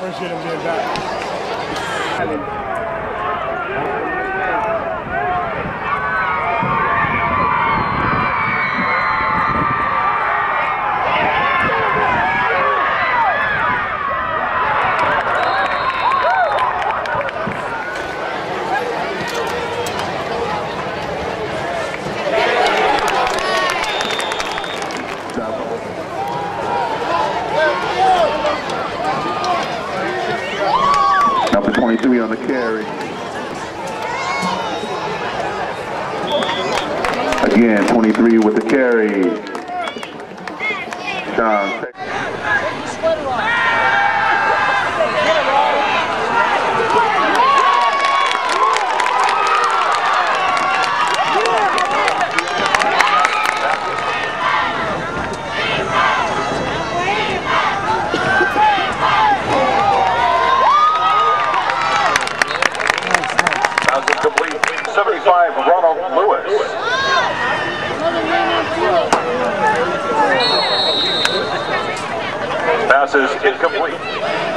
Appreciate him being back. Number 23 on the carry. Again, 23 with the carry. Sean. Pass is incomplete.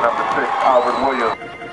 Number six, Albert Williams.